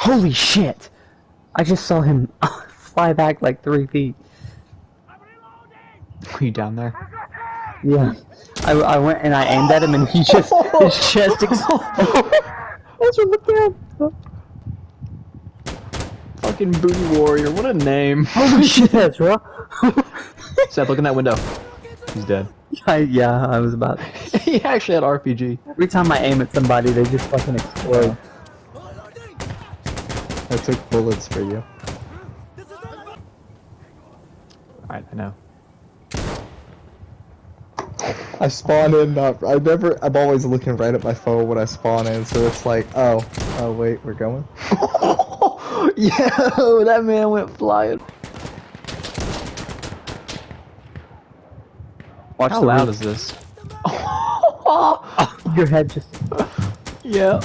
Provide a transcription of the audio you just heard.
Holy shit! I just saw him fly back like three feet. Are you down there? Yeah. I, I went and I aimed at him and he just his chest exploded. Ezra, look down. Fucking booty warrior, what a name. Holy shit, Ezra. Seth, look in that window. He's dead. I, yeah, I was about. he actually had RPG. Every time I aim at somebody, they just fucking explode. I took bullets for you. Alright, I know. I spawn in. Uh, I never. I'm always looking right at my phone when I spawn in, so it's like, oh, oh wait, we're going. Yo, that man went flying. Watch How loud roof. is this? Your head just. yeah.